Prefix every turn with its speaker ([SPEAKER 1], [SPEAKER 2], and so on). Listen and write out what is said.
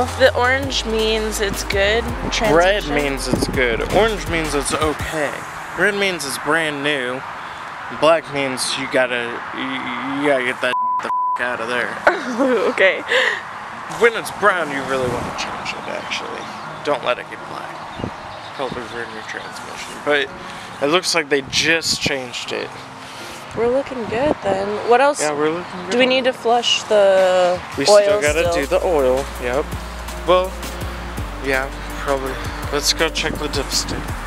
[SPEAKER 1] The orange means it's good.
[SPEAKER 2] Red means it's good. Orange means it's okay. Red means it's brand new. Black means you gotta you, you gotta get that the out of there.
[SPEAKER 1] okay.
[SPEAKER 2] When it's brown, you really want to change it. Actually, don't let it get black. Help over in your transmission. But it looks like they just changed it.
[SPEAKER 1] We're looking good then. What else?
[SPEAKER 2] Yeah, we're looking. Good.
[SPEAKER 1] Do we need to flush the
[SPEAKER 2] We
[SPEAKER 1] oil
[SPEAKER 2] still gotta
[SPEAKER 1] still?
[SPEAKER 2] do the oil. Yep. Well, yeah, probably. Let's go check the dipstick.